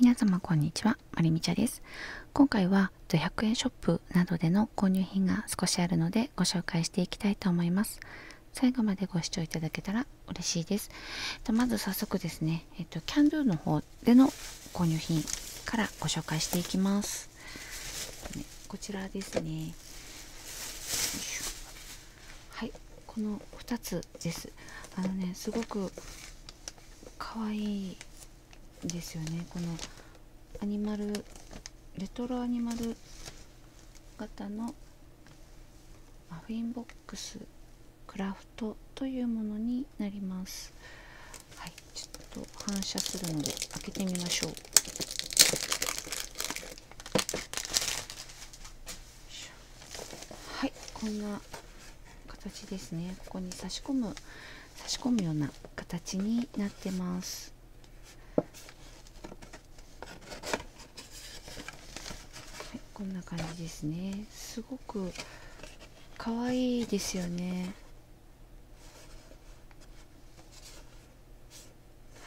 皆様こんにちは、まりみちゃです。今回は100円ショップなどでの購入品が少しあるのでご紹介していきたいと思います。最後までご視聴いただけたら嬉しいです。まず早速ですね、えっと、キャンドゥの方での購入品からご紹介していきます。こちらですね。はい、この2つです。あのね、すごく可愛いですよね。このアニマルレトロアニマル型のマフィンボックスクラフトというものになります。はいちょっと反射するので開けてみましょう。はいこんな形ですね。ここに差し込む差し込むような形になってます。こんな感じですね。すごく可愛いですよね。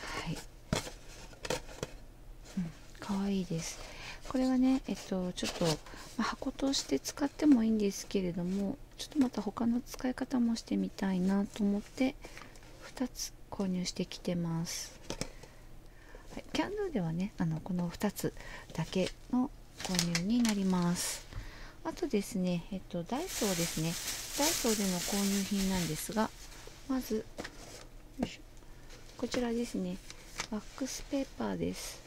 はい、うん、可愛いです。これはねえっとちょっと、まあ、箱として使ってもいいんですけれどもちょっとまた他の使い方もしてみたいなと思って2つ購入してきてます、はい、キャンドゥではねあのこの2つだけの購入になります。あとですねえっとダイソーですね。ダイソーでの購入品なんですがまずこちらですね。ワックスペーパーです。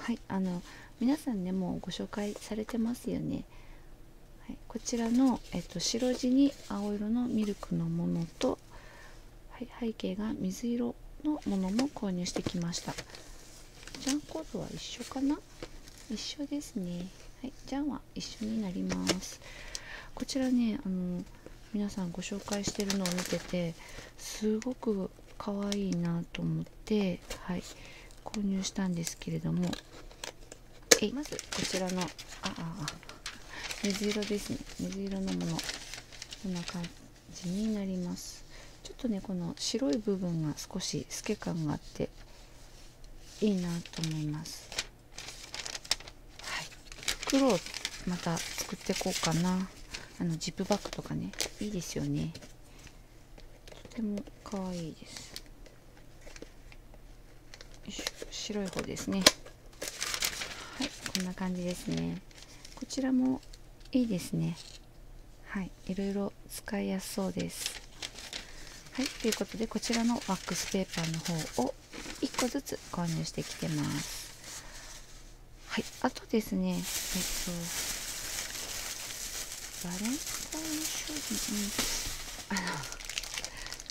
はいあの皆さんねもうご紹介されてますよね。はい、こちらの、えっと、白地に青色のミルクのものと、はい、背景が水色のものも購入してきました。ジャンコードは一緒かな？一緒ですね。はいジャンは一緒になります。こちらねあの皆さんご紹介してるのを見ててすごく可愛いなと思ってはい購入したんですけれども。えまずこちらのあああ水色ですね。水色のもの。こんな感じになります。ちょっとねこの白い部分が少し透け感があっていいなと思います。袋をまた作っていこうかな。あのジップバッグとかね。いいですよね。とても可愛いです。白い方ですね。はいこんな感じですね。こちらもいいですね。はいいろいろ使いやすそうです。はいということでこちらのワックスペーパーの方を1個ずつ購入してきてます。あとですねえっとバレンタイン商品、うん、あの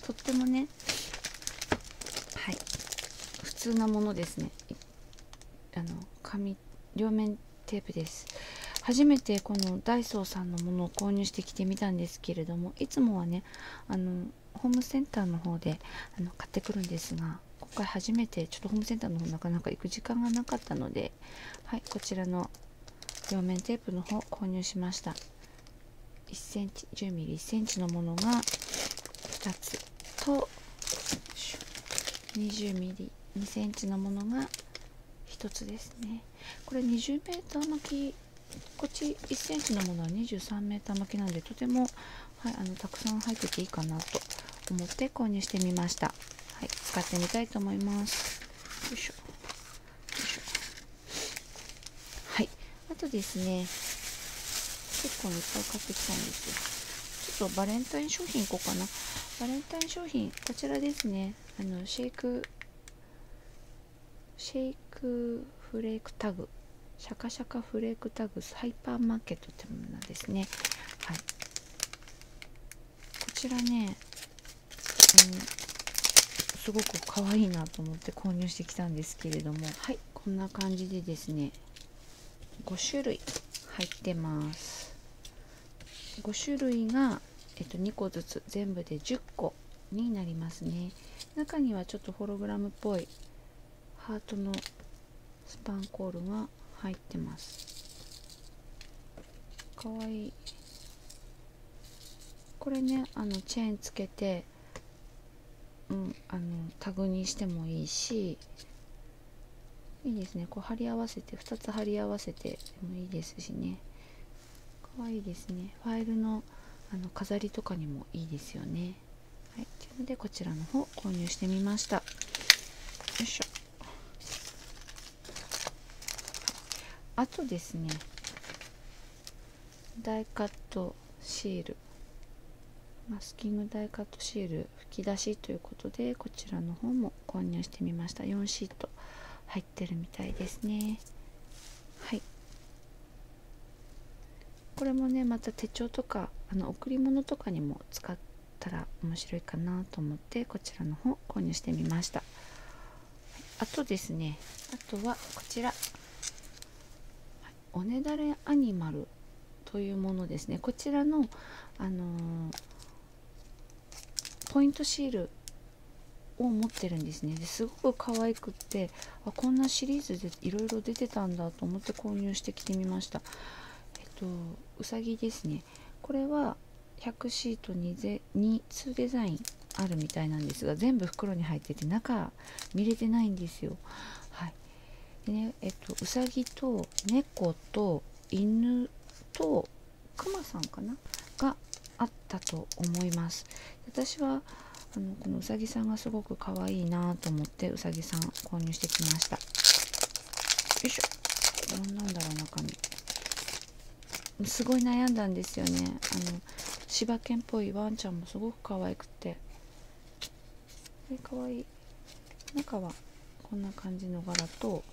とってもねはい普通なものですね。あの紙両面テープです。初めてこのダイソーさんのものを購入してきてみたんですけれどもいつもはねあのホームセンターの方であの買ってくるんですが今回初めてちょっとホームセンターの方なかなか行く時間がなかったのではいこちらの両面テープの方購入しました。1センチ 10mm1 センチのものが2つと 20mm2 センチのものが1つですね。これ 20m 巻きこっち1センチのものは 23m 巻きなんでとても、はい、あのたくさん入ってていいかなと思って購入してみました。はい、使ってみたいと思います。よいしょ。よいしょ。はいあとですね結構いっぱい買ってきたんですよ。ちょっとバレンタイン商品いこうかな。バレンタイン商品こちらですね。あのシェイクシェイクフレークタグ。シャカシャカフレークタグハイパーマーケットってものですね。はい。こちらね、うんすごく可愛いなと思って購入してきたんですけれども。はい。こんな感じでですね5種類入ってます。5種類が、えっと、2個ずつ全部で10個になりますね。中にはちょっとホログラムっぽいハートのスパンコールが入ってます。かわいい。これねあのチェーンつけてうん、あのタグにしてもいいしいいですね。こう貼り合わせて2つ貼り合わせてでもいいですしね。かわいいですね。ファイルのあの飾りとかにもいいですよね。はい。というのでこちらの方購入してみました。よいしょ。あとですねダイカットシール。マスキングダイカットシール吹き出しということでこちらの方も購入してみました。4シート入ってるみたいですね。はい。これもねまた手帳とかあの贈り物とかにも使ったら面白いかなと思ってこちらの方購入してみました。あとですねあとはこちら。おねだれアニマルというものですね。こちらのあのー、ポイントシールを持ってるんですね。ですごく可愛くってあこんなシリーズでいろいろ出てたんだと思って購入してきてみました。えっとうさぎですね。これは100シートにぜ2 2デザインあるみたいなんですが全部袋に入ってて中見れてないんですよ。はい。でねえっとうさぎと猫と犬とクマさんかな？があったと思います。私はあのこのうさぎさんがすごく可愛いなと思ってうさぎさん購入してきました。よいしょ。どんなんだろう中身。すごい悩んだんですよね。あの柴犬っぽいワンちゃんもすごく可愛くて。え可愛い。中はこんな感じの柄と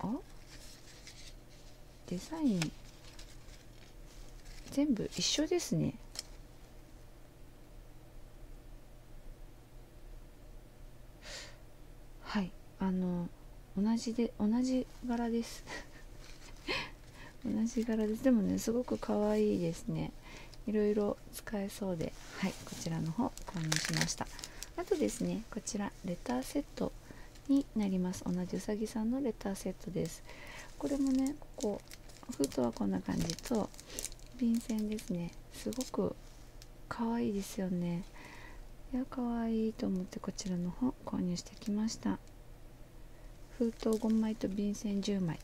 あ？デザイン全部一緒ですね。はい。あの同じで同じ柄です。同じ柄です。でもねすごく可愛いですね。いろいろ使えそうで。はい。こちらの方購入しました。あとですねこちらレターセットになります。同じうさぎさんのレターセットです。これもねここ封筒はこんな感じと便箋ですね。すごく可愛いですよね。いや可愛いと思ってこちらの方購入してきました。封筒5枚と便箋10枚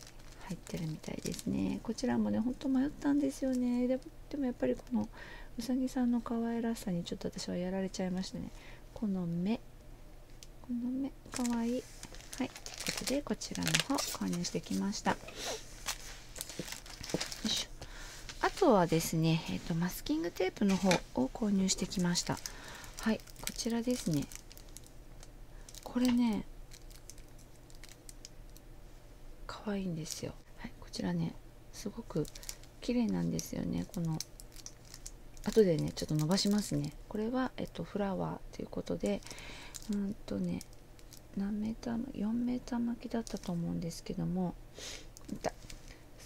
入ってるみたいですね。こちらもねほんと迷ったんですよね。でもやっぱりこのうさぎさんの可愛らしさにちょっと私はやられちゃいましたね。この目。この目可愛い。はい。ということでこちらの方購入してきました。あとはですね、えーと、マスキングテープの方を購入してきました。はいこちらですね。これね可愛いんですよ、はい、こちらねすごく綺麗なんですよね。この後でねちょっと伸ばしますね。これは、えっと、フラワーということでうんとね何メーター4メーター巻きだったと思うんですけども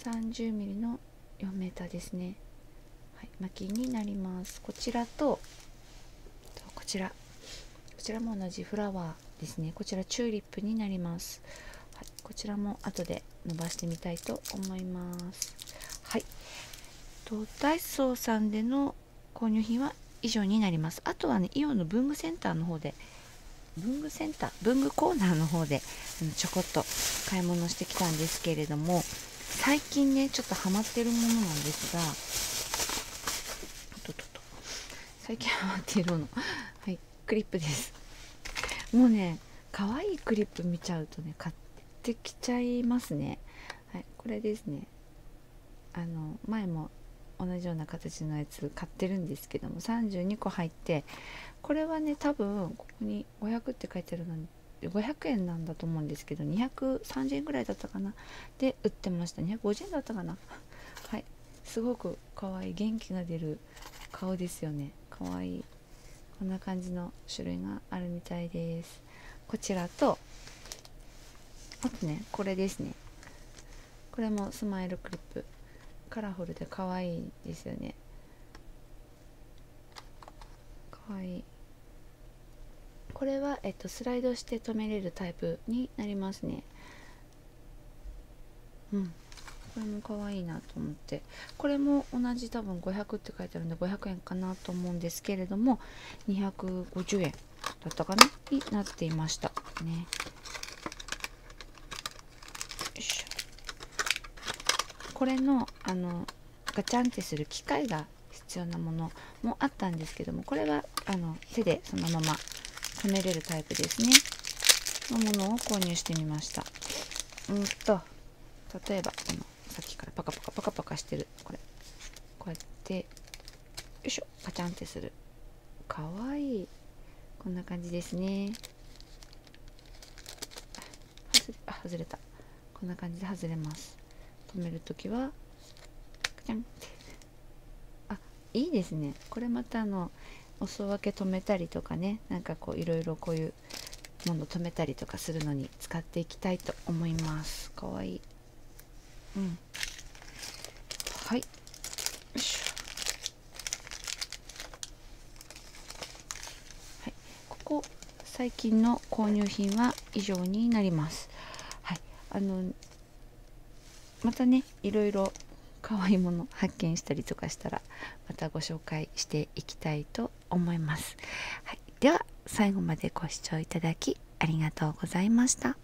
30mm の4メーターですね、はい、巻きになります。こちらとこちら。こちらも同じフラワーですね。こちらチューリップになります、はい、こちらも後で伸ばしてみたいと思います。はい。とダイソーさんでの購入品は以上になります。あとはねイオンの文具センターの方で文具センター文具コーナーの方でちょこっと買い物してきたんですけれども最近ねちょっとハマってるものなんですがとと最近ハマっているの。はいクリップです。もうね可愛いクリップ見ちゃうとね買ってきちゃいますね。はいこれですね。あの前も同じような形のやつ買ってるんですけども32個入ってこれはね多分ここに500って書いてあるのに500円なんだと思うんですけど230円ぐらいだったかな。で売ってました。250円だったかな。はい。すごく可愛い元気が出る顔ですよね。可愛い。こんな感じの種類があるみたいです。こちらとあとねこれですね。これもスマイルクリップ。カラフルで可愛いですよね。可愛い。これは、えっと、スライドして止めれるタイプになりますね。うん。これも可愛いなと思って。これも同じ多分500って書いてあるんで500円かなと思うんですけれども250円だったかなになっていました。ね。しこれのあのガチャンってする機械が必要なものもあったんですけどもこれはあの手でそのまま止めれるタイプですね。のものを購入してみました。うんと例えばこのさっきからパカパカパカパカしてる。これ。こうやってよいしょ。カチャンってする。かわいい。こんな感じですね。外れ外れた。こんな感じで外れます。止める時はカチャンって。あいいですね。これまたあのお裾分け止めたりとかね。なんかこういろいろこういうもの止めたりとかするのに使っていきたいと思います。かわいい。うん。はい。よいしょ。はい。ここ最近の購入品は以上になります。はい。あのまたねいろいろ可愛いもの発見したりとかしたらまたご紹介していきたいと思います、はい、では最後までご視聴いただきありがとうございました。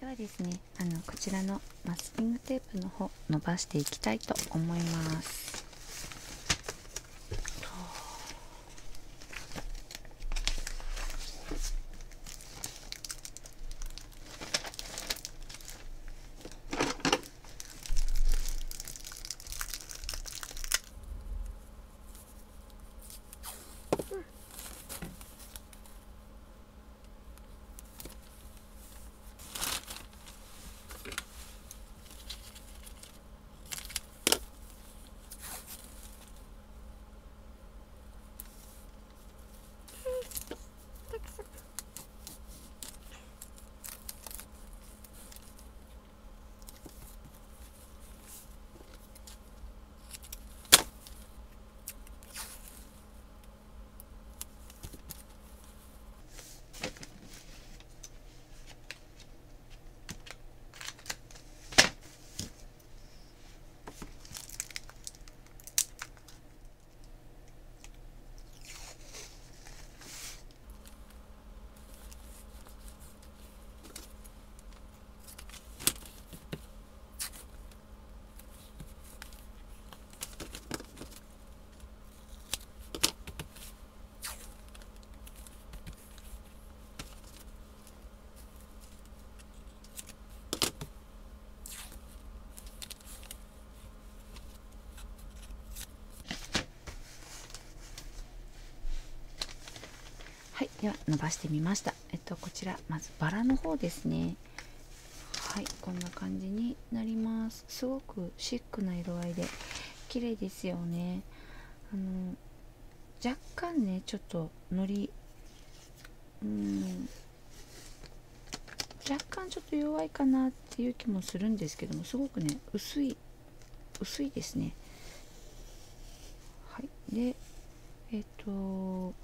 ではですねあのこちらのマスキングテープの方伸ばしていきたいと思います。では伸ばしてみました。えっとこちらまずバラの方ですね。はいこんな感じになります。すごくシックな色合いで綺麗ですよね。あの若干ねちょっとのりうん若干ちょっと弱いかなっていう気もするんですけどもすごくね薄い薄いですね。はいでえっと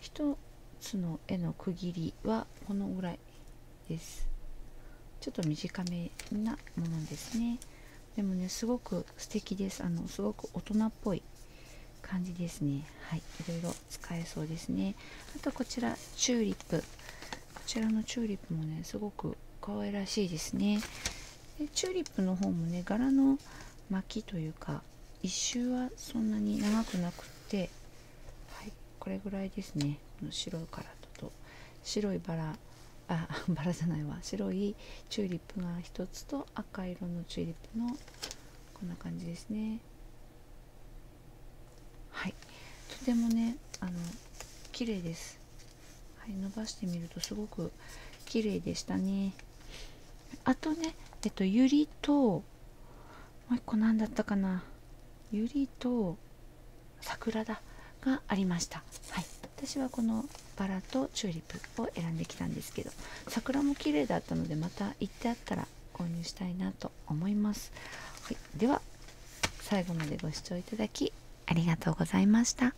一つの絵の区切りはこのぐらいです。ちょっと短めなものですね。でもねすごく素敵です。あのすごく大人っぽい感じですね。はい。いろいろ使えそうですね。あとこちらチューリップ。こちらのチューリップもねすごく可愛らしいですね。でチューリップの方もね柄の巻きというか一周はそんなに長くなくってはいこれぐらいですね。白いカラーと白いバラあ バラじゃないわ。白いチューリップが1つと赤色のチューリップのこんな感じですね。はい。とてもねあの綺麗です。はい伸ばしてみるとすごく綺麗でしたね。あとねえっとユリともう一個何だったかな。ユリと桜だ。がありました。はい。私はこのバラとチューリップを選んできたんですけど桜も綺麗だったのでまた行ってあったら購入したいなと思います、はい、では最後までご視聴いただきありがとうございました。